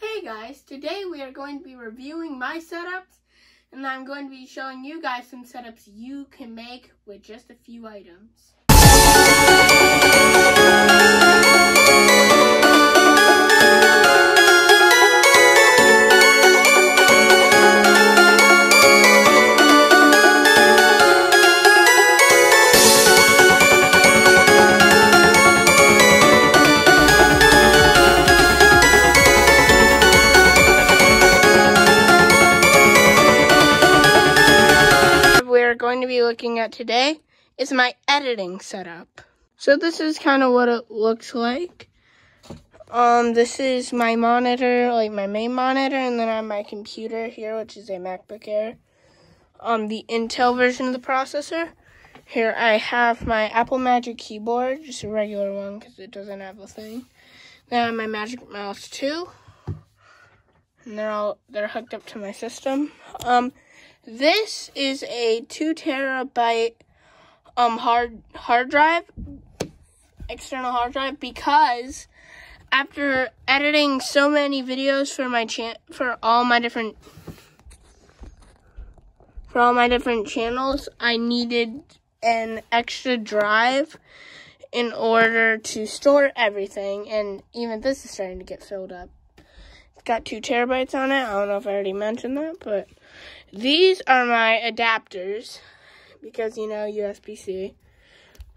Hey guys, today we are going to be reviewing my setups and I'm going to be showing you guys some setups you can make with just a few items. Looking at today is my editing setup. So this is kind of what it looks like. Um, this is my monitor, like my main monitor, and then I have my computer here, which is a MacBook Air. Um, the Intel version of the processor. Here I have my Apple Magic keyboard, just a regular one because it doesn't have a thing. Then I have my Magic Mouse too. And they're all they're hooked up to my system. Um, this is a two terabyte um hard hard drive, external hard drive, because after editing so many videos for my chan for all my different for all my different channels, I needed an extra drive in order to store everything, and even this is starting to get filled up. It's got two terabytes on it. I don't know if I already mentioned that, but these are my adapters because you know USB-C,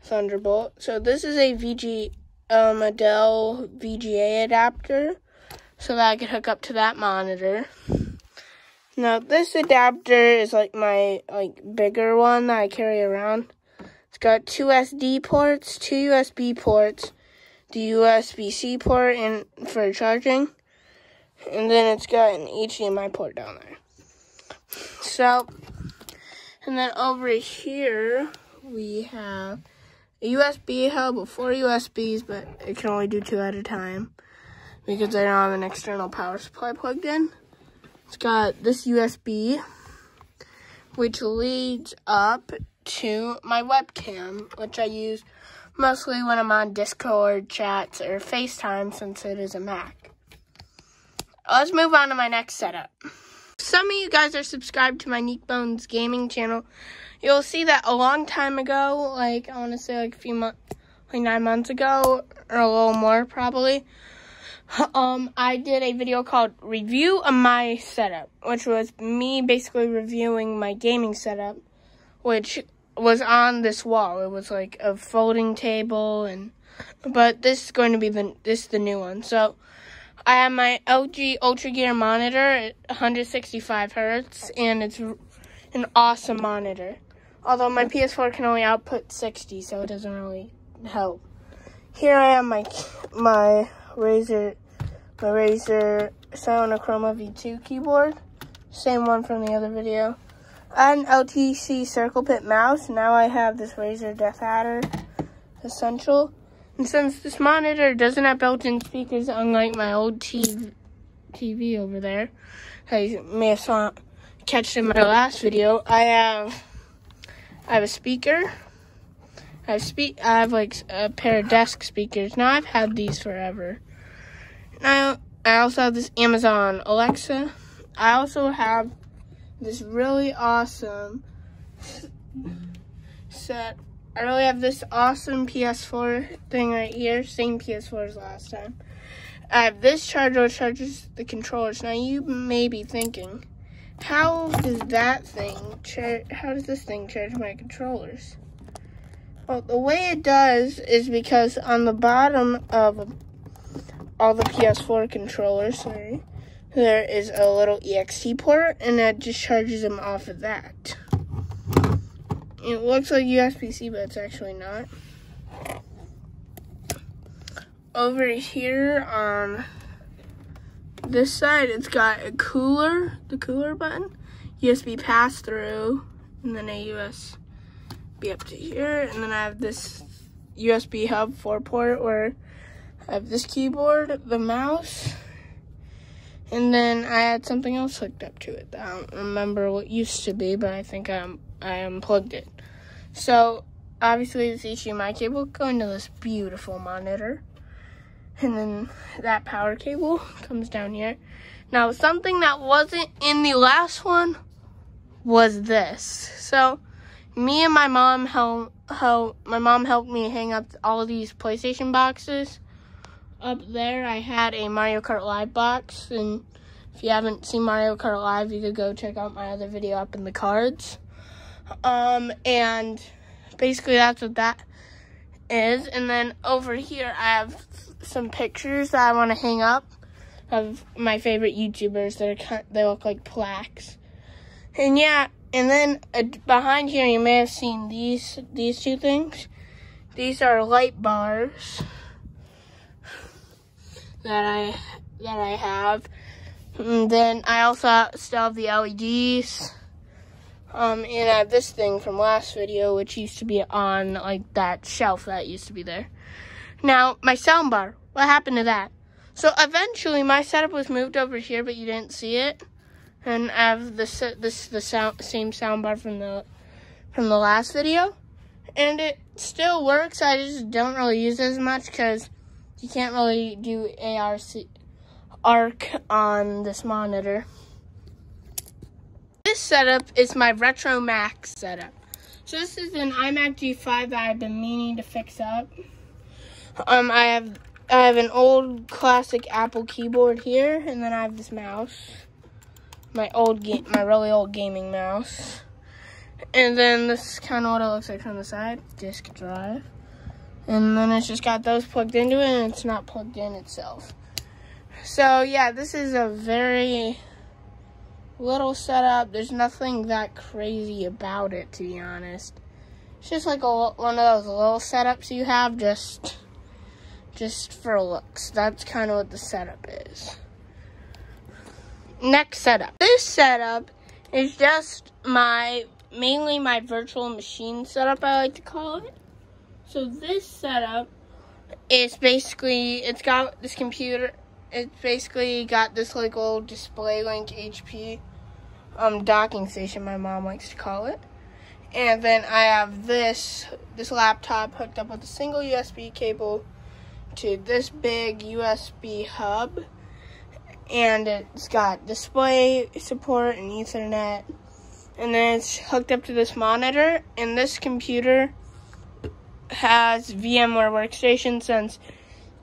Thunderbolt. So this is a VG, um, a Dell VGA adapter, so that I could hook up to that monitor. Now this adapter is like my like bigger one that I carry around. It's got two SD ports, two USB ports, the USB-C port and for charging, and then it's got an HDMI port down there. So, and then over here, we have a USB hub with four USBs, but it can only do two at a time because I don't have an external power supply plugged in. It's got this USB, which leads up to my webcam, which I use mostly when I'm on Discord chats or FaceTime since it is a Mac. Let's move on to my next setup some of you guys are subscribed to my Neek Bones gaming channel, you'll see that a long time ago, like I want to say like a few months, like nine months ago, or a little more probably, um, I did a video called Review of My Setup, which was me basically reviewing my gaming setup, which was on this wall. It was like a folding table and, but this is going to be the, this is the new one. So, I have my LG UltraGear monitor at 165 hertz, and it's an awesome monitor. Although my PS4 can only output 60, so it doesn't really help. Here I have my my Razer my Razer Chroma V2 keyboard, same one from the other video. An LTC Circle Pit mouse. Now I have this Razer DeathAdder Essential. And since this monitor doesn't have built-in speakers, unlike my old TV, TV over there, I may have saw catch in my last video, I have I have a speaker. I have speak. I have like a pair of desk speakers. Now I've had these forever. Now I also have this Amazon Alexa. I also have this really awesome set I really have this awesome PS4 thing right here. Same PS4 as last time. I have this charger which charges the controllers. Now you may be thinking, how does that thing how does this thing charge my controllers? Well, the way it does is because on the bottom of all the PS4 controllers, sorry, there is a little EXT port and that just charges them off of that. It looks like USB-C, but it's actually not. Over here on this side, it's got a cooler, the cooler button, USB pass-through, and then a USB up to here. And then I have this USB hub 4-port where I have this keyboard, the mouse, and then I had something else hooked up to it. I don't remember what used to be, but I think I'm I unplugged it. So obviously this HDMI cable going to this beautiful monitor. And then that power cable comes down here. Now, something that wasn't in the last one was this. So, me and my mom help, help my mom helped me hang up all of these PlayStation boxes. Up there, I had a Mario Kart Live box, and if you haven't seen Mario Kart Live, you could go check out my other video up in the cards. Um, and basically that's what that is. And then over here, I have some pictures that I want to hang up of my favorite YouTubers that are they look like plaques. And yeah, and then uh, behind here, you may have seen these these two things. These are light bars that I that I have. And then I also still have the LEDs. Um, and I have this thing from last video, which used to be on, like, that shelf that used to be there. Now, my soundbar, what happened to that? So, eventually, my setup was moved over here, but you didn't see it. And I have this, this the sound, same soundbar from the, from the last video. And it still works, I just don't really use it as much, because you can't really do ARC, ARC on this monitor this setup is my Retro Max setup. So this is an iMac G5 that I've been meaning to fix up. Um, I have I have an old classic Apple keyboard here, and then I have this mouse, my old game, my really old gaming mouse, and then this is kind of what it looks like from the side, disk drive, and then it's just got those plugged into it, and it's not plugged in itself. So yeah, this is a very little setup. There's nothing that crazy about it, to be honest. It's just like a, one of those little setups you have just, just for looks. That's kind of what the setup is. Next setup. This setup is just my, mainly my virtual machine setup, I like to call it. So this setup is basically, it's got this computer, it's basically got this like old DisplayLink HP um, docking station, my mom likes to call it. And then I have this this laptop hooked up with a single USB cable to this big USB hub. And it's got display support and Ethernet. And then it's hooked up to this monitor. And this computer has VMware Workstation since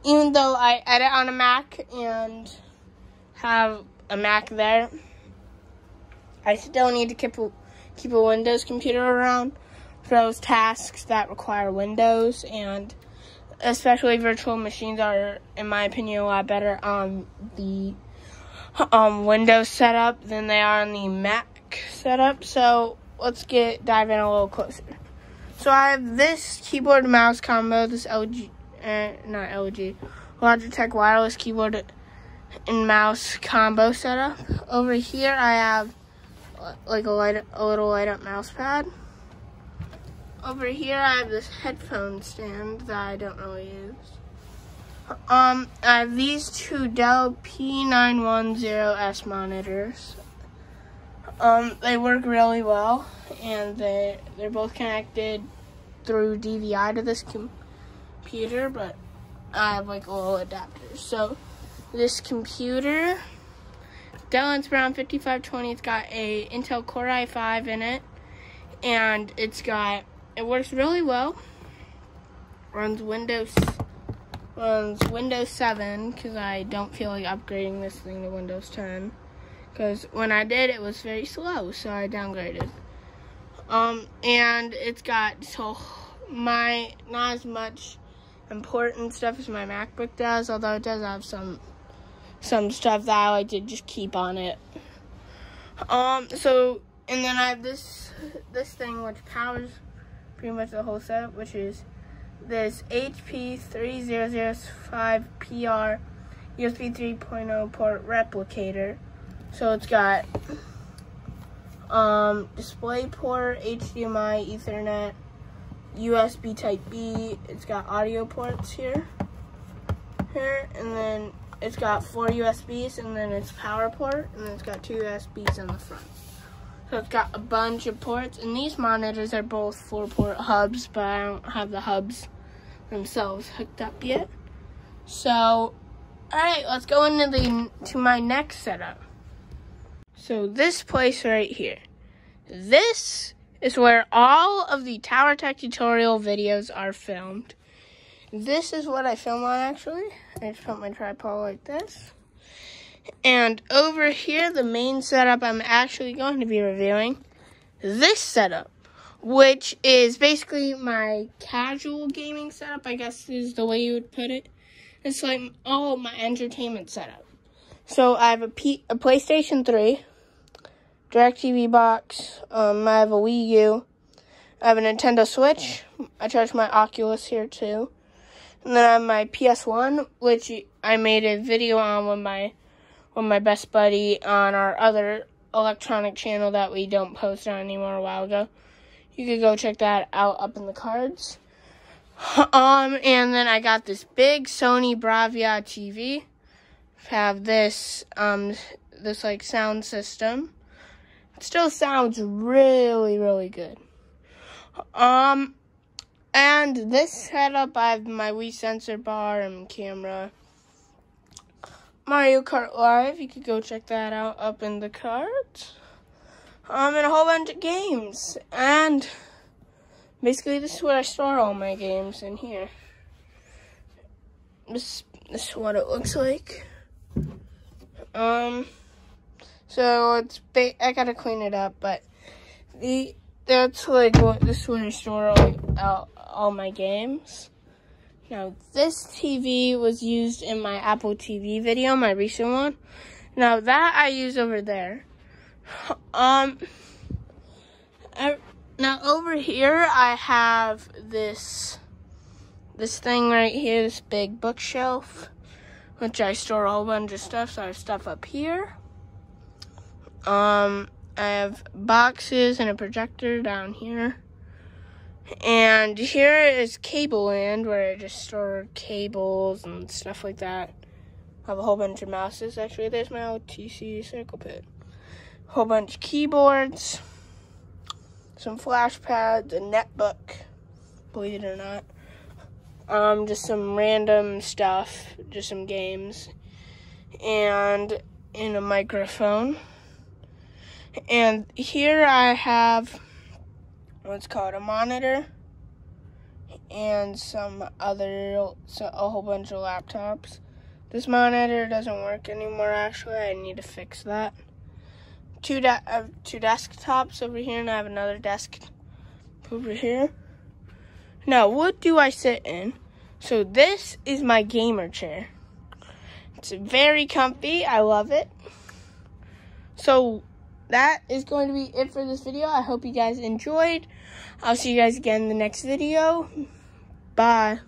even though I edit on a Mac and have a Mac there, I still need to keep a, keep a Windows computer around for those tasks that require Windows and especially virtual machines are, in my opinion, a lot better on the um, Windows setup than they are on the Mac setup. So let's get dive in a little closer. So I have this keyboard mouse combo, this LG, not LG, Logitech wireless keyboard and mouse combo setup. Over here I have like a light, a little light up mouse pad. Over here, I have this headphone stand that I don't really use. Um, I have these two Dell P910S monitors. Um, they work really well, and they they're both connected through DVI to this computer, but I have like a little adapter. So this computer Dell Inspiron 5520. It's got a Intel Core i5 in it, and it's got it works really well. Runs Windows runs Windows 7 because I don't feel like upgrading this thing to Windows 10. Because when I did, it was very slow, so I downgraded. Um, and it's got so my not as much important stuff as my MacBook does, although it does have some some stuff that I like to just keep on it. Um, so, and then I have this, this thing which powers pretty much the whole setup, which is this HP 3005PR USB 3.0 port replicator. So it's got um, display port, HDMI, Ethernet, USB Type B. It's got audio ports here, here, and then it's got four USBs and then it's power port and then it's got two USBs in the front. So it's got a bunch of ports and these monitors are both four port hubs but I don't have the hubs themselves hooked up yet. So, all right, let's go into the to my next setup. So this place right here, this is where all of the Tower Tech tutorial videos are filmed. This is what I film on actually. I just put my tripod like this. And over here, the main setup I'm actually going to be reviewing, this setup, which is basically my casual gaming setup, I guess is the way you would put it. It's like all my entertainment setup. So I have a, P- a PlayStation 3, DirecTV box, um, I have a Wii U, I have a Nintendo Switch, I charge my Oculus here too. And then I have my PS1, which I made a video on with my with my best buddy on our other electronic channel that we don't post on anymore a while ago. You could go check that out up in the cards. Um, and then I got this big Sony Bravia TV. Have this, um, this like sound system. Still sounds really, really good. Um, and this setup, I have my Wii sensor bar and camera. Mario Kart Live, you could go check that out up in the cards. Um, and a whole bunch of games. And basically this is where I store all my games in here. This, this is what it looks like. Um, so it's, I gotta clean it up, but the, that's like what, this I store all, all, all my games. Now, this TV was used in my Apple TV video, my recent one. Now, that I use over there. Um, I, now over here, I have this, this thing right here, this big bookshelf, which I store a whole bunch of stuff. So I have stuff up here. Um, I have boxes and a projector down here. And here is Cable Land, where I just store cables and stuff like that. I have a whole bunch of mouses. Actually, there's my OTC Circle Pit. Whole bunch of keyboards, some flash pads, a netbook, believe it or not. Um, just some random stuff, just some games, and in a microphone. And here I have what's called a monitor and some other so a whole bunch of laptops. This monitor doesn't work anymore actually. I need to fix that. Two de- uh, two desktops over here and I have another desk over here. Now, what do I sit in? So this is my gamer chair. It's very comfy. I love it. So that is going to be it for this video. I hope you guys enjoyed. I'll see you guys again in the next video. Bye.